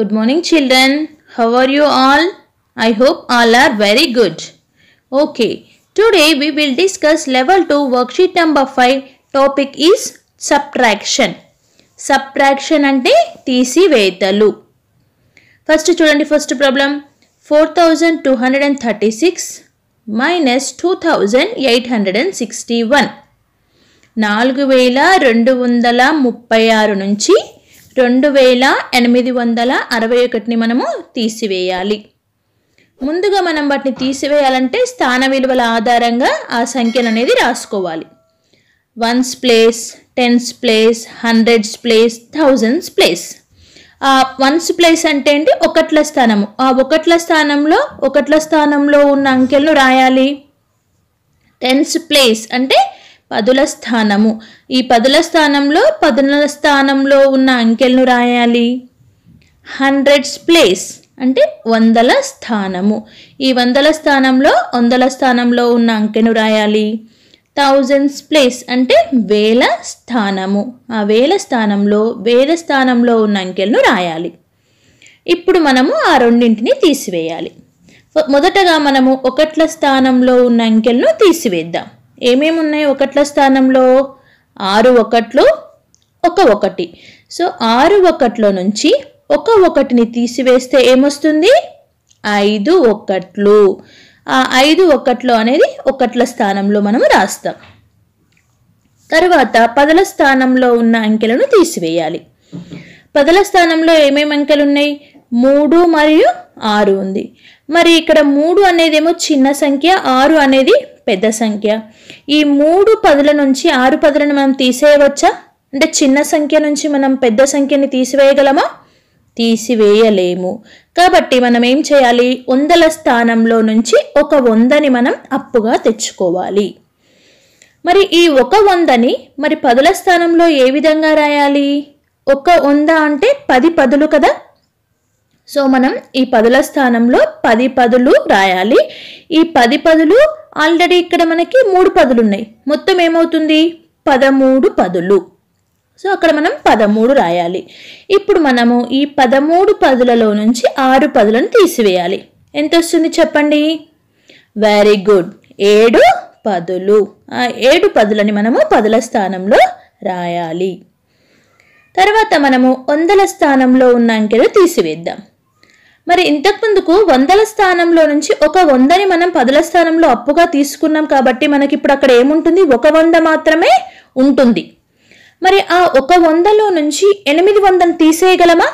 Good morning children how are you all I hope all are very good okay today we will discuss level two worksheet number five topic is subtraction subtraction అంటే తీసివేతలు. First చూడండి first problem four thousand two hundred and thirty six minus two thousand eight hundred and sixty one నాలుగు వేల రెండు వందల ముప్పై ఆరు నుంచి రెండు వేల ఎనిమిది వందల అరవై ఒకటిని మనము తీసివేయాలి. ముందుగా మనం వాటిని తీసివేయాలంటే స్థాన విలువల ఆధారంగా ఆ సంఖ్యను అనేది రాసుకోవాలి. Ones place tens place hundreds place thousands place ఆ వన్స్ ప్లేస్ అంటే ఏంటి? ఒకట్ల స్థానము. ఆ ఒకట్ల స్థానంలో ఒకట్ల స్థానంలో ఉన్న అంకెలను రాయాలి. టెన్స్ ప్లేస్ అంటే పదుల స్థానము. ఈ పదుల స్థానంలో పదుల స్థానంలో ఉన్న అంకెలను రాయాలి. హండ్రెడ్స్ ప్లేస్ అంటే వందల స్థానము. ఈ వందల స్థానంలో వందల స్థానంలో ఉన్న అంకెను రాయాలి. థౌజండ్స్ ప్లేస్ అంటే వేల స్థానము. ఆ వేల స్థానంలో వేల స్థానంలో ఉన్న అంకెలను రాయాలి. ఇప్పుడు మనము ఆ రెండింటిని తీసివేయాలి. మొదటగా మనము ఒకట్ల స్థానంలో ఉన్న అంకెలను తీసివేద్దాం. ఏమేమి ఉన్నాయి? ఒకట్ల స్థానంలో ఆరు ఒకట్లు ఒక ఒకటి. సో ఆరు ఒకట్లో నుంచి ఒక ఒకటిని తీసివేస్తే ఏమొస్తుంది? ఐదు ఒకట్లు. ఆ ఐదు ఒకట్లు అనేది ఒకట్ల స్థానంలో మనము రాస్తాం. తర్వాత పదల స్థానంలో ఉన్న అంకెలను తీసివేయాలి. పదల స్థానంలో ఏమేమి అంకెలు ఉన్నాయి? మూడు మరియు ఆరు ఉంది. మరి ఇక్కడ మూడు అనేదేమో చిన్న సంఖ్య ఆరు అనేది పెద్ద సంఖ్య. ఈ మూడు పదుల నుంచి ఆరు పదులను మనం తీసేయవచ్చా? అంటే చిన్న సంఖ్య నుంచి మనం పెద్ద సంఖ్యని తీసివేయగలమా? తీసివేయలేము. కాబట్టి మనం ఏం చేయాలి? వందల స్థానంలో నుంచి ఒక వందని మనం అప్పుగా తెచ్చుకోవాలి. మరి ఈ ఒక వందని మరి పదుల స్థానంలో ఏ విధంగా రాయాలి? ఒక వంద అంటే పది పదులు కదా? సో మనం ఈ పదుల స్థానంలో పది పదులు రాయాలి. ఈ పది పదులు ఆల్రెడీ ఇక్కడ మనకి మూడు పదులు ఉన్నాయి మొత్తం ఏమవుతుంది? పదమూడు పదులు. సో అక్కడ మనం పదమూడు రాయాలి. ఇప్పుడు మనము ఈ పదమూడు పదులలో నుంచి ఆరు పదులను తీసివేయాలి. ఎంత వస్తుంది చెప్పండి? వెరీ గుడ్ ఏడు పదులు. ఆ ఏడు పదులని మనము పదుల స్థానంలో రాయాలి. తర్వాత మనము వందల స్థానంలో ఉన్న అంకెలు తీసివేద్దాం. మరి ఇంతకుముందుకు వందల స్థానంలో నుంచి ఒక వందని మనం పదుల స్థానంలో అప్పుగా తీసుకున్నాం కాబట్టి మనకి ఇప్పుడు అక్కడ ఏముంటుంది? ఒక వంద మాత్రమే ఉంటుంది. మరి ఆ ఒక వందలో నుంచి ఎనిమిది వందలు తీసేయగలమా?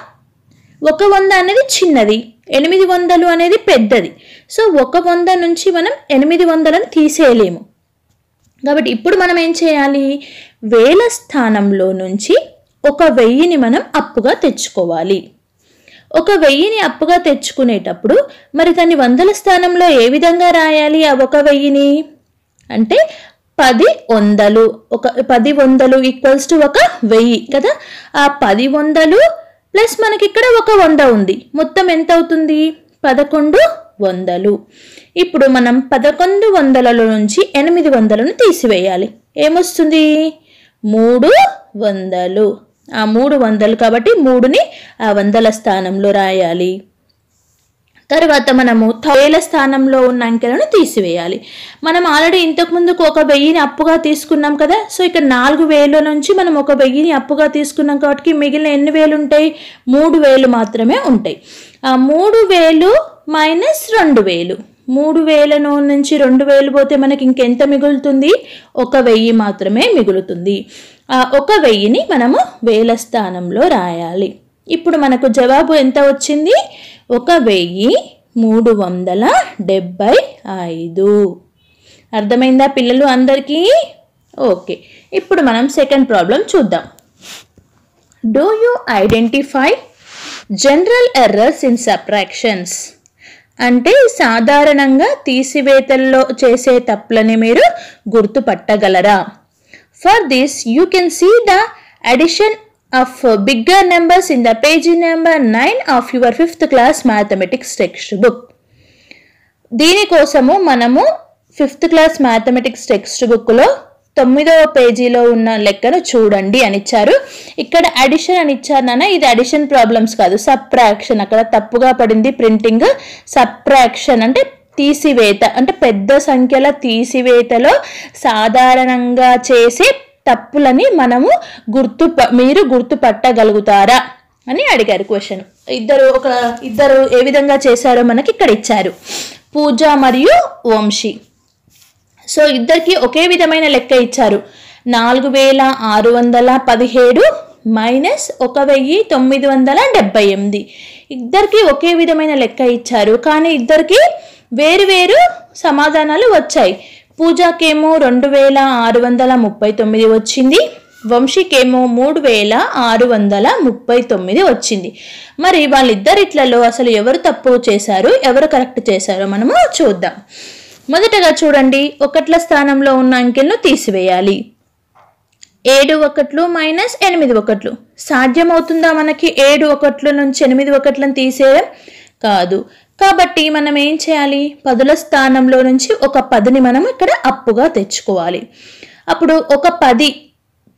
ఒక వంద అనేది చిన్నది ఎనిమిది వందలు అనేది పెద్దది. సో ఒక వంద నుంచి మనం ఎనిమిది వందలను తీసేయలేము. కాబట్టి ఇప్పుడు మనం ఏం చేయాలి? వేల స్థానంలో నుంచి ఒక వెయ్యిని మనం అప్పుగా తెచ్చుకోవాలి. ఒక వెయ్యిని అప్పుగా తెచ్చుకునేటప్పుడు మరి దాన్ని వందల స్థానంలో ఏ విధంగా రాయాలి ఆ ఒక వెయ్యిని? అంటే పది వందలు. ఒక పది వందలు ఈక్వల్స్ టు ఒక వెయ్యి కదా? ఆ పది వందలు ప్లస్ మనకి ఇక్కడ ఒక వంద ఉంది. మొత్తం ఎంత అవుతుంది? పదకొండు వందలు. ఇప్పుడు మనం పదకొండు వందలలో నుంచి ఎనిమిది వందలను తీసివేయాలి. ఏమొస్తుంది? మూడు వందలు. ఆ మూడు వందలు కాబట్టి మూడుని ఆ వందల స్థానంలో రాయాలి. తర్వాత మనము వేల స్థానంలో ఉన్న అంకెలను తీసివేయాలి. మనం ఆల్రెడీ ఇంతకుముందుకు ఒక వెయ్యిని అప్పుగా తీసుకున్నాం కదా సో ఇక్కడ నాలుగు వేల నుంచి మనం ఒక వెయ్యిని అప్పుగా తీసుకున్నాం కాబట్టి మిగిలిన ఎన్ని వేలు ఉంటాయి? మూడు వేలు మాత్రమే ఉంటాయి. ఆ మూడు వేలు మైనస్ రెండు వేలు. మూడు వేలను నుంచి రెండు వేలు పోతే మనకి ఇంకెంత మిగులుతుంది? ఒక వెయ్యి మాత్రమే మిగులుతుంది. ఒక వెయ్యిని మనము వేల స్థానంలో రాయాలి. ఇప్పుడు మనకు జవాబు ఎంత వచ్చింది? ఒక వెయ్యి మూడు వందల డెబ్బై ఐదు. అర్థమైందా పిల్లలు అందరికీ? ఓకే. ఇప్పుడు మనం సెకండ్ ప్రాబ్లం చూద్దాం. Do you identify general errors in subtractions అంటే సాధారణంగా తీసివేతల్లో చేసే తప్పులని మీరు గుర్తుపట్టగలరా? For this you can see the addition of bigger numbers in the page number nine of your fifth class mathematics text book దీనికోసము మనము fifth class mathematics text బుక్లో తొమ్మిదవ పేజీలో ఉన్న లెక్కను చూడండి అని ఇచ్చారు. ఇక్కడ అడిషన్ అని ఇచ్చారు ఇది అడిషన్ ప్రాబ్లమ్స్ కాదు సప్రాక్షన్ అక్కడ తప్పుగా పడింది ప్రింటింగ్ సప్రాక్షన్ అంటే తీసివేత అంటే పెద్ద సంఖ్యల తీసివేతలో సాధారణంగా చేసే తప్పులని మనము గుర్తు మీరు గుర్తుపట్టగలుగుతారా అని అడిగారు క్వశ్చన్. ఇద్దరు ఒక ఇద్దరు ఏ విధంగా చేశారో మనకి ఇక్కడ ఇచ్చారు. పూజ మరియు వంశీ. సో ఇద్దరికి ఒకే విధమైన లెక్క ఇచ్చారు. నాలుగు వేల ఆరు వందల పదిహేడు మైనస్ ఒక వెయ్యి తొమ్మిది వందల డెబ్బై ఎనిమిది. ఇద్దరికి ఒకే విధమైన లెక్క ఇచ్చారు. కానీ ఇద్దరికి వేరు వేరు సమాధానాలు వచ్చాయి. పూజాకేమో రెండు వేల ఆరు వందల ముప్పై తొమ్మిది వచ్చింది. వంశీకేమో మూడు వేల ఆరు వందల ముప్పై తొమ్మిది వచ్చింది. మరి వాళ్ళిద్దరిట్లలో అసలు ఎవరు తప్పు చేశారు? ఎవరు కరెక్ట్ చేశారో మనము చూద్దాం. మొదటగా చూడండి. ఒకట్ల స్థానంలో ఉన్న అంకెలను తీసివేయాలి. ఏడు ఒకట్లు మైనస్ ఎనిమిది ఒకట్లు. సాధ్యమవుతుందా మనకి? ఏడు ఒకట్ల నుంచి ఎనిమిది ఒకట్లను తీసేయడం? కాదు. కాబట్టి మనం ఏం చేయాలి? పదుల స్థానంలో నుంచి ఒక పదిని మనం ఇక్కడ అప్పుగా తెచ్చుకోవాలి. అప్పుడు ఒక పది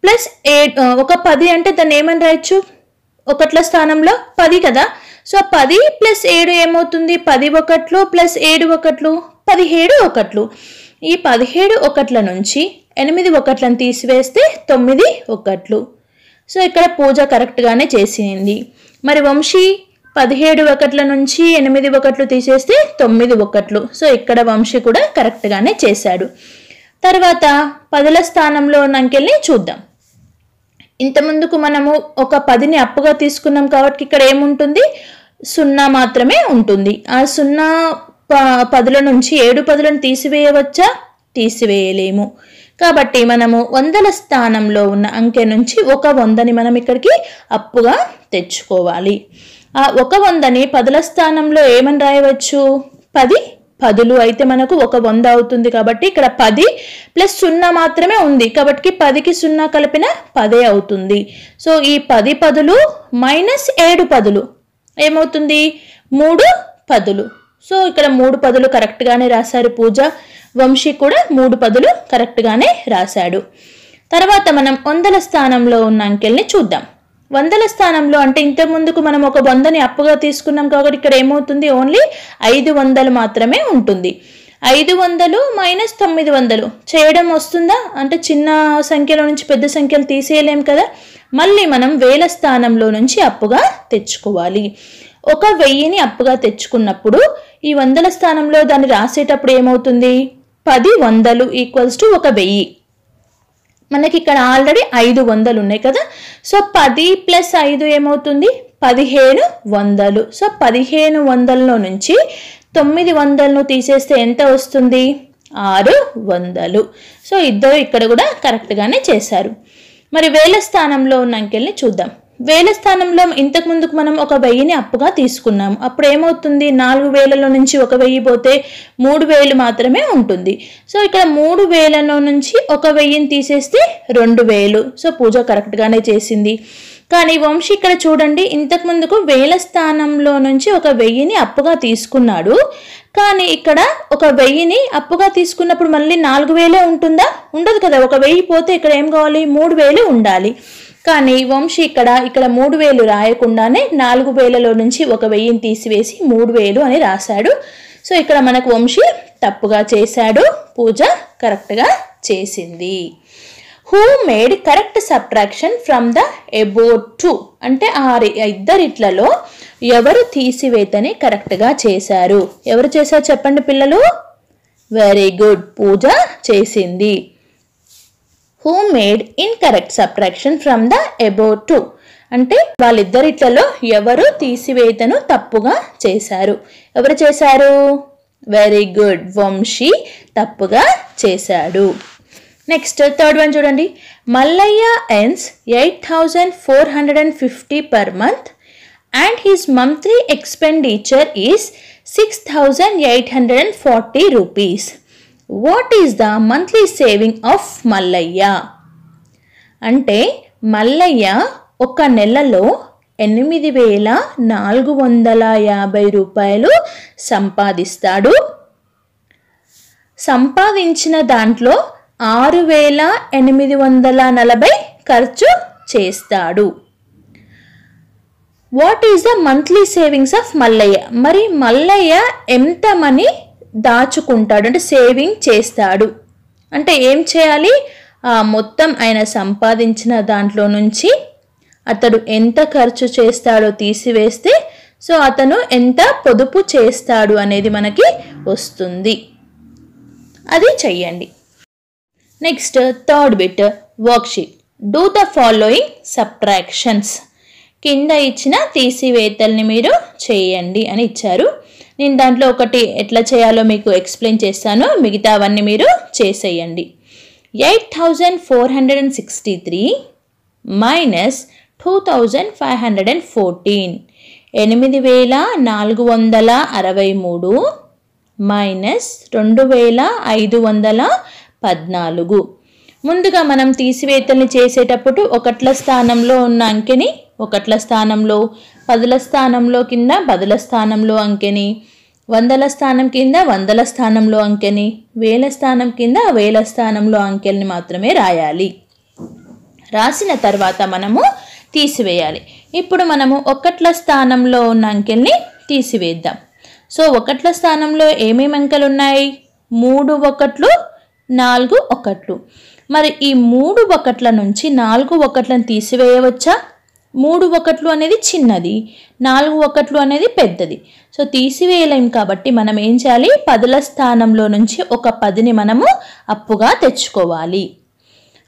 ప్లస్ ఏ ఒక పది అంటే దాన్ని ఏమని రాయొచ్చు? ఒకట్ల స్థానంలో పది కదా? సో పది ప్లస్ ఏడు ఏమవుతుంది? పది ఒకట్లు ప్లస్ ఏడు ఒకట్లు? పదిహేడు ఒకట్లు. ఈ పదిహేడు ఒకట్ల నుంచి ఎనిమిది ఒకట్లను తీసివేస్తే తొమ్మిది ఒకట్లు. సో ఇక్కడ పూజ కరెక్ట్గానే చేసింది. మరి వంశీ పదిహేడు ఒకట్ల నుంచి ఎనిమిది ఒకట్లు తీసేస్తే తొమ్మిది ఒకట్లు. సో ఇక్కడ వంశీ కూడా కరెక్ట్గానే చేశాడు. తర్వాత పదుల స్థానంలో ఉన్న చూద్దాం. ఇంత ముందుకు మనము ఒక పదిని అప్పుగా తీసుకున్నాం కాబట్టి ఇక్కడ ఏముంటుంది? సున్నా మాత్రమే ఉంటుంది. ఆ సున్నా ప- పదుల నుంచి ఏడు పదులను తీసివేయవచ్చా? తీసివేయలేము. కాబట్టి మనము వందల స్థానంలో ఉన్న అంకె నుంచి ఒక వందని మనం ఇక్కడికి అప్పుగా తెచ్చుకోవాలి. ఆ ఒక వందని పదుల స్థానంలో ఏమని రాయవచ్చు? పది. పదులు అయితే మనకు ఒక వంద అవుతుంది కాబట్టి ఇక్కడ పది ప్లస్ సున్నా మాత్రమే ఉంది కాబట్టి పదికి సున్నా కలిపిన పదే అవుతుంది. సో ఈ పది పదులు మైనస్ ఏడు పదులు ఏమవుతుంది? మూడు పదులు. సో ఇక్కడ మూడు పదులు కరెక్ట్గానే రాశారు పూజ. వంశీ కూడా మూడు పదులు కరెక్ట్గానే రాశాడు. తర్వాత మనం వందల స్థానంలో ఉన్న అంకెల్ని చూద్దాం. వందల స్థానంలో అంటే ఇంత ముందుకు మనం ఒక వందని అప్పుగా తీసుకున్నాం కాబట్టి ఇక్కడ ఏమవుతుంది? ఓన్లీ ఐదు వందలు మాత్రమే ఉంటుంది. ఐదు వందలు మైనస్ తొమ్మిది వందలు. చేయడం వస్తుందా? అంటే చిన్న సంఖ్యలో నుంచి పెద్ద సంఖ్యలు తీసేయలేం కదా? మళ్ళీ మనం వేల స్థానంలో నుంచి అప్పుగా తెచ్చుకోవాలి. ఒక వెయ్యిని అప్పుగా తెచ్చుకున్నప్పుడు ఈ వందల స్థానంలో దాన్ని రాసేటప్పుడు ఏమవుతుంది? పది వందలు ఈక్వల్స్ టు ఒక వెయ్యి. మనకి ఇక్కడ ఆల్రెడీ ఐదు వందలు ఉన్నాయి కదా. సో పది ప్లస్ ఐదు ఏమవుతుంది? పదిహేను వందలు. సో పదిహేను వందలలో నుంచి తొమ్మిది వందలను తీసేస్తే ఎంత వస్తుంది? ఆరు వందలు. సో ఇద్దరు ఇక్కడ కూడా కరెక్ట్గానే చేశారు. మరి వేల స్థానంలో ఉన్న అంకెల్ని చూద్దాం. వేల స్థానంలో ఇంతకు ముందుకు మనం ఒక వెయ్యిని అప్పుగా తీసుకున్నాం. అప్పుడు ఏమవుతుంది? నాలుగు వేలలో నుంచి ఒక వెయ్యి పోతే మూడు వేలు మాత్రమే ఉంటుంది. సో ఇక్కడ మూడు వేలలో నుంచి ఒక వెయ్యిని తీసేస్తే రెండు వేలు. సో పూజ కరెక్ట్గానే చేసింది. కానీ వంశీ ఇక్కడ చూడండి ఇంతకు ముందుకు వేల స్థానంలో నుంచి ఒక వెయ్యిని అప్పుగా తీసుకున్నాడు. కానీ ఇక్కడ ఒక వెయ్యిని అప్పుగా తీసుకున్నప్పుడు మళ్ళీ నాలుగు వేలే ఉంటుందా? ఉండదు కదా. ఒక వెయ్యి పోతే ఇక్కడ ఏం కావాలి? మూడు వేలు ఉండాలి. కానీ వంశీ ఇక్కడ ఇక్కడ మూడు వేలు రాయకుండానే నాలుగు వేలలో నుంచి ఒక వెయ్యిని తీసివేసి మూడు వేలు అని రాశాడు. సో ఇక్కడ మనకు వంశీ తప్పుగా చేశాడు. పూజ కరెక్ట్గా చేసింది. Who made correct subtraction from the above two అంటే ఆ ఇద్దరిట్లలో ఎవరు తీసివేతని కరెక్ట్గా చేశారు? ఎవరు చేశారు చెప్పండి పిల్లలు? వెరీ గుడ్ పూజ చేసింది. Who made incorrect subtraction from the above two అంటే వాళ్ళిద్దరిట్లలో ఎవరు తీసివేతను తప్పుగా చేశారు. ఎవరు చేశారు? వెరీ గుడ్ వంశీ తప్పుగా చేశాడు. నెక్స్ట్ థర్డ్ వన్ చూడండి. Mallaiah earns eight thousand four hundred and fifty per month and his monthly expenditure is six thousand eight hundred and forty rupees what is the monthly saving of Mallaiah అంటే మల్లయ్య ఒక నెలలో ఎనిమిది వేల నాలుగు వందల యాభై రూపాయలు సంపాదిస్తాడు. సంపాదించిన దాంట్లో ఆరు వేల ఎనిమిది వందల నలభై ఖర్చు చేస్తాడు. What is the monthly savings of Mallaiah మరి మల్లయ్య ఎంత మనీ దాచుకుంటాడు అంటే సేవింగ్ చేస్తాడు. అంటే ఏం చేయాలి? ఆ మొత్తం ఆయన సంపాదించిన దాంట్లో నుంచి అతడు ఎంత ఖర్చు చేస్తాడో తీసివేస్తే సో అతను ఎంత పొదుపు చేస్తాడు అనేది మనకి వస్తుంది. అది చెయ్యండి. Next third bit worksheet do the following subtractions కింద ఇచ్చిన తీసివేతల్ని మీరు చేయండి అని ఇచ్చారు. నేను దాంట్లో ఒకటి ఎట్లా చేయాలో మీకు ఎక్స్ప్లెయిన్ చేస్తాను. మిగతావన్నీ మీరు చేసేయండి. Eight thousand four hundred and sixty three minus two thousand five hundred and fourteen ఎనిమిది వేల నాలుగు వందల అరవై మూడు మైనస్ రెండు వేల ఐదు వందల పద్నాలుగు. ముందుగా మనం తీసివేతల్ని చేసేటప్పుడు ఒకట్ల స్థానంలో ఉన్న అంకెని ఒకట్ల స్థానంలో పదుల స్థానంలో కింద పదుల స్థానంలో అంకెని వందల స్థానం కింద వందల స్థానంలో అంకెని వేల స్థానం కింద వేల స్థానంలో అంకెల్ని మాత్రమే రాయాలి. రాసిన తర్వాత మనము తీసివేయాలి. ఇప్పుడు మనము ఒకట్ల స్థానంలో ఉన్న అంకెల్ని తీసివేద్దాం. సో ఒకట్ల స్థానంలో ఏమేమి అంకెలు ఉన్నాయి? మూడు ఒకట్లు నాలుగు ఒకట్లు. మరి ఈ మూడు ఒకట్ల నుంచి నాలుగు ఒకట్లను తీసివేయవచ్చా? మూడు ఒకట్లు అనేది చిన్నది నాలుగు ఒకట్లు అనేది పెద్దది. సో తీసివేయలేం కాబట్టి మనం ఏం చేయాలి? పదుల స్థానంలో నుంచి ఒక పదిని మనము అప్పుగా తెచ్చుకోవాలి.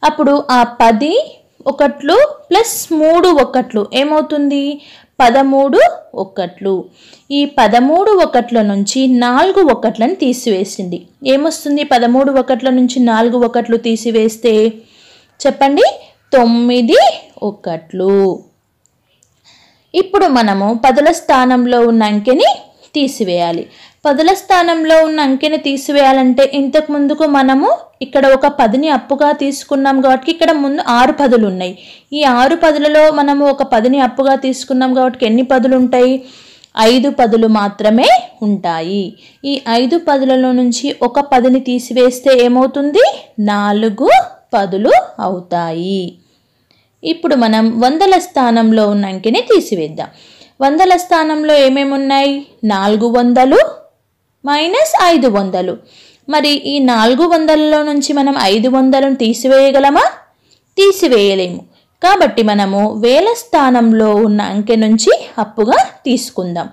అప్పుడు ఆ పది ఒకట్లు ప్లస్ మూడు ఒకట్లు ఏమవుతుంది? పదమూడు ఒకట్లు. ఈ పదమూడు ఒకట్ల నుంచి నాలుగు ఒకట్లను తీసివేసింది. ఏమొస్తుంది? పదమూడు ఒకట్ల నుంచి నాలుగు ఒకట్లు తీసివేస్తే చెప్పండి? తొమ్మిది ఒకట్లు. ఇప్పుడు మనము పదుల స్థానంలో ఉన్న అంకెని తీసివేయాలి. పదుల స్థానంలో ఉన్న అంకెని తీసివేయాలంటే ఇంతకు ముందుకు మనము ఇక్కడ ఒక పదిని అప్పుగా తీసుకున్నాం కాబట్టి ఇక్కడ ముందు ఆరు పదులు ఉన్నాయి. ఈ ఆరు పదులలో మనము ఒక పదిని అప్పుగా తీసుకున్నాం కాబట్టి ఎన్ని పదులు ఉంటాయి? ఐదు పదులు మాత్రమే ఉంటాయి. ఈ ఐదు పదులలో నుంచి ఒక పదిని తీసివేస్తే ఏమవుతుంది? నాలుగు పదులు అవుతాయి. ఇప్పుడు మనం వందల స్థానంలో ఉన్న అంకెని తీసివేద్దాం. వందల స్థానంలో ఏమేమి ఉన్నాయి? నాలుగు వందలు మైనస్ ఐదు వందలు. మరి ఈ నాలుగు వందలలో నుంచి మనం ఐదు వందలను తీసివేయగలమా? తీసివేయలేము. కాబట్టి మనము వేల స్థానంలో ఉన్న అంకె నుంచి అప్పుగా తీసుకుందాం.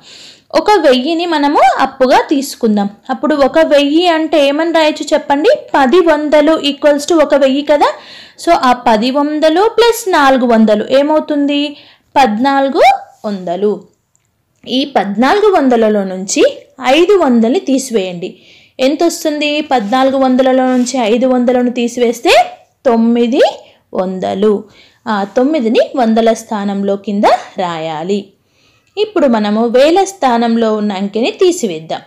ఒక వెయ్యిని మనము అప్పుగా తీసుకుందాం. అప్పుడు ఒక వెయ్యి అంటే ఏమని రాయొచ్చు చెప్పండి? పది వందలు ఈక్వల్స్ టు ఒక వెయ్యి కదా? సో ఆ పది వందలు ప్లస్ నాలుగు వందలు ఏమవుతుంది? పద్నాలుగు వందలు. ఈ పద్నాలుగు వందలలో నుంచి ఐదు వందలని తీసివేయండి. ఎంత వస్తుంది? పద్నాలుగు వందలలో నుంచి ఐదు వందలను తీసివేస్తే తొమ్మిది వందలు. ఆ తొమ్మిదిని వందల స్థానంలో కింద రాయాలి. ఇప్పుడు మనము వేల స్థానంలో ఉన్న అంకెని తీసివేద్దాం.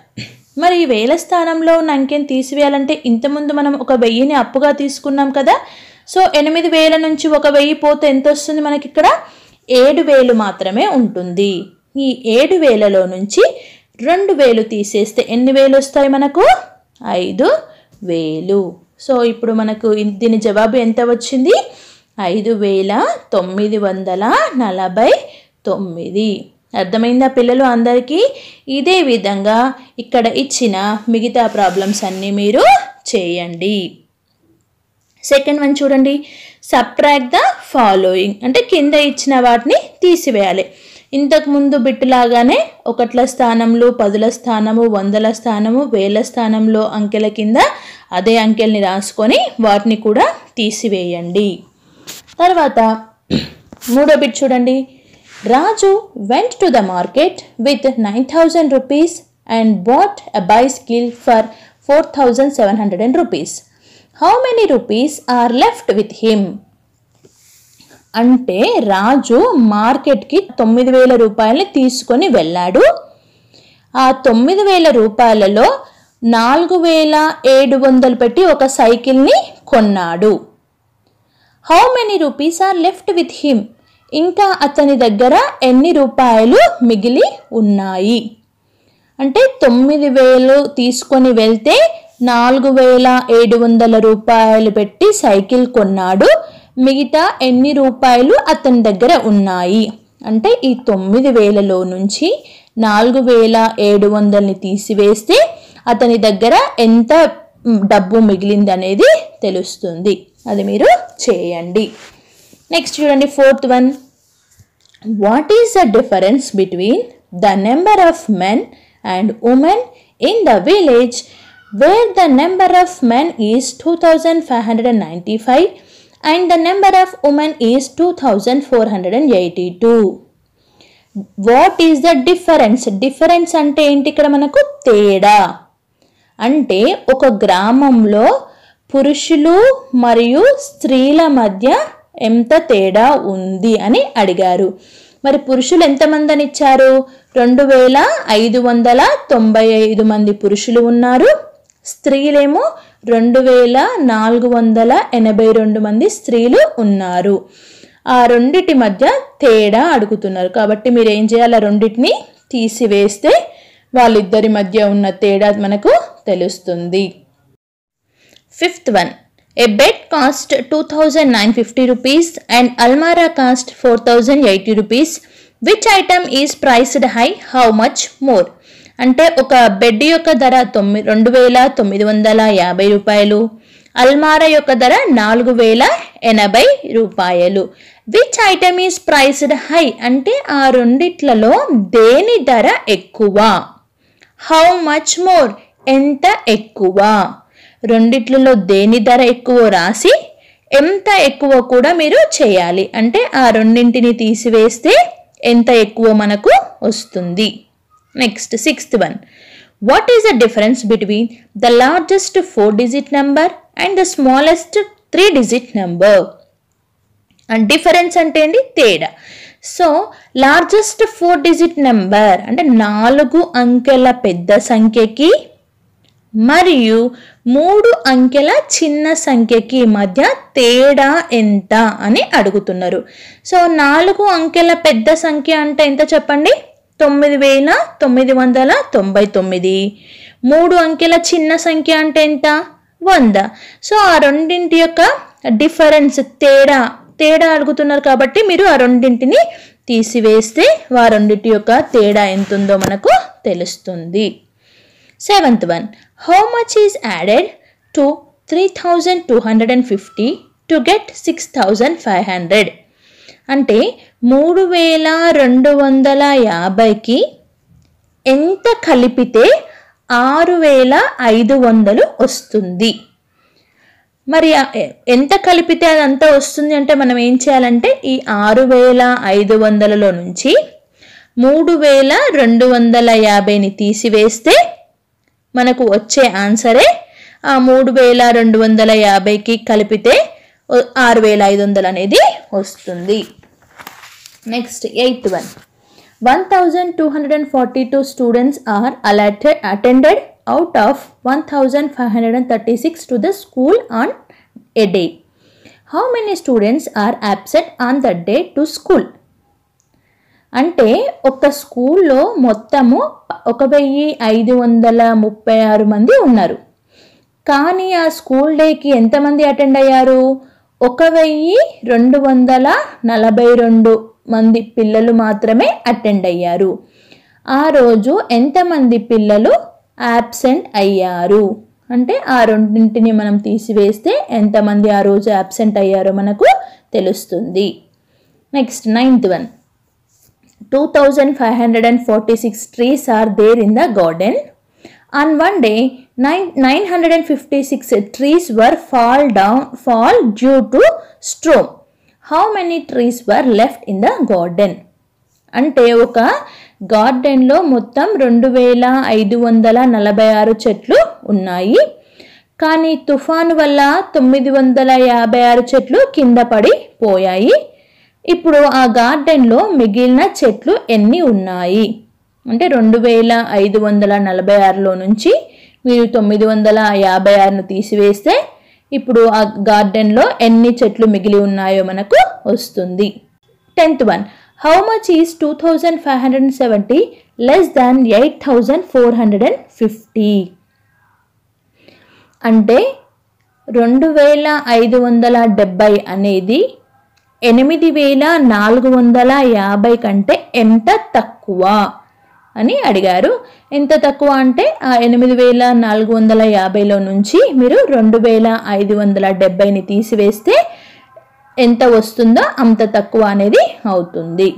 మరి వేల స్థానంలో ఉన్న అంకెని తీసివేయాలంటే ఇంతకుముందు మనం ఒక వెయ్యిని అప్పుగా తీసుకున్నాం కదా. సో ఎనిమిది వేల నుంచి ఒక వెయ్యి పోతే ఎంత వస్తుంది మనకి ఇక్కడ ఏడు వేలు మాత్రమే ఉంటుంది. ఈ ఏడు వేలలో నుంచి రెండు వేలు తీసేస్తే ఎన్ని వేలు వస్తాయి మనకు? ఐదు వేలు. సో ఇప్పుడు మనకు దీని జవాబు ఎంత వచ్చింది? ఐదు వేల తొమ్మిది వందల నలభై తొమ్మిది. అర్థమైందా పిల్లలు అందరికీ? ఇదే విధంగా ఇక్కడ ఇచ్చిన మిగతా ప్రాబ్లమ్స్ అన్నీ మీరు చేయండి. సెకండ్ వన్ చూడండి. సప్రాక్ ద ఫాలోయింగ్ అంటే కింద ఇచ్చిన వాటిని తీసివేయాలి. ఇంతకుముందు బిట్టులాగానే ఒకట్ల స్థానంలో పదుల స్థానము వందల స్థానము వేల స్థానంలో అంకెల కింద అదే అంకెల్ని రాసుకొని వాటిని కూడా తీసివేయండి. తర్వాత మూడో బిట్ చూడండి. Raju went to the market with nine thousand rupees and bought a bicycle for four thousand seven hundred and rupees how many rupees are left with him అంటే రాజు మార్కెట్కి తొమ్మిది వేల రూపాయలని తీసుకొని వెళ్ళాడు. ఆ తొమ్మిది వేల రూపాయలలో నాలుగు వేల ఏడు వందలు పెట్టి ఒక సైకిల్ని కొన్నాడు. How many rupees are left with him ఇంకా అతని దగ్గర ఎన్ని రూపాయలు మిగిలి ఉన్నాయి? అంటే తొమ్మిది వేలు తీసుకొని వెళ్తే నాలుగు వేల ఏడు వందల రూపాయలు పెట్టి సైకిల్ కొన్నాడు. మిగతా ఎన్ని రూపాయలు అతని దగ్గర ఉన్నాయి? అంటే ఈ తొమ్మిది వేలలో నుంచి నాలుగు వేల ఏడు వందలని తీసివేస్తే అతని దగ్గర ఎంత డబ్బు మిగిలింది అనేది తెలుస్తుంది. అది మీరు చేయండి. నెక్స్ట్ చూడండి fourth one what is the difference between the number of men and women in the village where the number of men is two thousand five hundred and ninety five and the number of women is two thousand four hundred and eighty two what is the difference difference అంటే ఏంటి ఇక్కడ మనకు? తేడా. అంటే ఒక గ్రామంలో పురుషులు మరియు స్త్రీల మధ్య ఎంత తేడా ఉంది అని అడిగారు. మరి పురుషులు ఎంతమందని ఇచ్చారు? రెండు వేల ఐదు వందల తొంభై ఐదు మంది పురుషులు ఉన్నారు. స్త్రీలేమో రెండు వేల నాలుగు వందల ఎనభై రెండు మంది స్త్రీలు ఉన్నారు. ఆ రెండిటి మధ్య తేడా అడుగుతున్నారు. కాబట్టి మీరు ఏం చేయాలి? ఆ రెండింటిని తీసివేస్తే వాళ్ళిద్దరి మధ్య ఉన్న తేడా మనకు తెలుస్తుంది. Fifth one. A bed cost two thousand nine fifty rupees and almirah cost four thousand eighty rupees which item is priced high how much more అంటే ఒక బెడ్ యొక్క ధర తొమ్మిది రెండు వేల తొమ్మిది వందల యాభై రూపాయలు. అల్మారా యొక్క ధర నాలుగు వేల ఎనభై రూపాయలు. Which item is priced high అంటే ఆ రెండిట్లలో దేని ధర ఎక్కువ? హౌ మచ్ మోర్ ఎంత ఎక్కువ? రెండిట్లలో దేని ధర ఎక్కువ రాసి ఎంత ఎక్కువ కూడా మీరు చేయాలి. అంటే ఆ రెండింటిని తీసివేస్తే ఎంత ఎక్కువ మనకు వస్తుంది. Next sixth one what is the difference between the largest four digit number and the smallest three digit number and difference అంటే ఏంటి? తేడా. So largest four digit number అంటే నాలుగు అంకెల పెద్ద సంఖ్యకి మరియు మూడు అంకెల చిన్న సంఖ్యకి మధ్య తేడా ఎంత అని అడుగుతున్నారు. సో నాలుగు అంకెల పెద్ద సంఖ్య అంటే ఎంత చెప్పండి? తొమ్మిది వేల తొమ్మిది వందల తొంభై తొమ్మిది. మూడు అంకెల చిన్న సంఖ్య అంటే ఎంత? వంద. సో ఆ రెండింటి యొక్క డిఫరెన్స్ తేడా తేడా అడుగుతున్నారు కాబట్టి మీరు ఆ రెండింటిని తీసివేస్తే ఆ రెండింటి యొక్క తేడా ఎంత ఉందో మనకు తెలుస్తుంది. Seventh one. How much is added to three thousand two hundred and fifty to get six thousand five hundred అంటే మూడు వేల రెండు వందల యాభైకి ఎంత కలిపితే ఆరు వేల ఐదు వందలు వస్తుంది? మరి ఎంత కలిపితే అదంతా వస్తుంది అంటే మనం ఏం చేయాలంటే ఈ ఆరు వేల ఐదు వందలలో నుంచి మూడు వేల రెండు వందల యాభైని తీసివేస్తే మనకు వచ్చే ఆన్సరే ఆ మూడు వేల రెండు వందల యాభైకి కలిపితే ఆరు వేల ఐదు వందలు అనేది వస్తుంది. Next eighth one one thousand two hundred and forty two students are allotted attended out of one thousand five hundred and thirty six to the school on a day how many students are absent on the day to school అంటే ఒక స్కూల్లో మొత్తము ఒక వెయ్యి ఐదు వందల ముప్పై ఆరు మంది ఉన్నారు. కానీ ఆ స్కూల్ డేకి ఎంతమంది అటెండ్ అయ్యారు? ఒక వెయ్యి రెండు వందల నలభై రెండు మంది పిల్లలు మాత్రమే అటెండ్ అయ్యారు. ఆ రోజు ఎంతమంది పిల్లలు యాబ్సెంట్ అయ్యారు? అంటే ఆ రెండింటిని మనం తీసివేస్తే ఎంతమంది ఆ రోజు యాబ్సెంట్ అయ్యారో మనకు తెలుస్తుంది. Next ninth one. 2546 trees are there in the garden. On one day, nine- 956 trees were fall down fall due to storm. How many trees were left in the garden? అంటే ఒక గార్డెన్లో మొత్తం రెండు వేల ఐదు వందల నలభై ఆరు చెట్లు ఉన్నాయి కానీ తుఫాను వల్ల తొమ్మిది వందల యాభై ఆరు చెట్లు కింద పడిపోయాయి ఇప్పుడు ఆ గార్డెన్లో మిగిలిన చెట్లు ఎన్ని ఉన్నాయి? అంటే రెండు వేల ఐదు వందల నలభై ఆరులో నుంచి మీరు తొమ్మిది వందల యాభై ఆరును తీసివేస్తే ఇప్పుడు ఆ గార్డెన్లో ఎన్ని చెట్లు మిగిలి ఉన్నాయో మనకు వస్తుంది. Tenth one. How much is two thousand five hundred and seventy less than eight thousand four hundred and fifty? అంటే రెండు వేల ఐదు వందల డెబ్బై అనేది ఎనిమిది వేల నాలుగు వందల యాభై కంటే ఎంత తక్కువ అని అడిగారు. ఎంత తక్కువ అంటే ఆ ఎనిమిది వేల నాలుగు వందల యాభైలో నుంచి మీరు రెండు వేల ఐదు వందల డెబ్బైని తీసివేస్తే ఎంత వస్తుందో అంత తక్కువ అనేది అవుతుంది.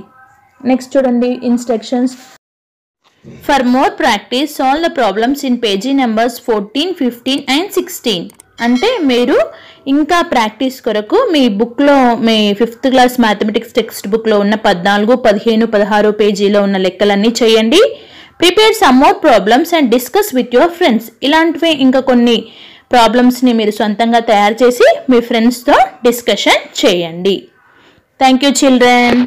నెక్స్ట్ చూడండి instructions for more practice solve the problems in page numbers fourteen fifteen and sixteen అంటే మీరు ఇంకా ప్రాక్టీస్ కొరకు మీ బుక్లో మీ ఫిఫ్త్ క్లాస్ మ్యాథమెటిక్స్ టెక్స్ట్ బుక్లో ఉన్న పద్నాలుగు పదిహేను పదహారు పేజీలో ఉన్న లెక్కలన్నీ చేయండి. Prepare some more problems and discuss with your friends. ఇలాంటివి ఇంకా కొన్ని ప్రాబ్లమ్స్ని మీరు సొంతంగా తయారు చేసి మీ ఫ్రెండ్స్తో డిస్కషన్ చేయండి. Thank you children.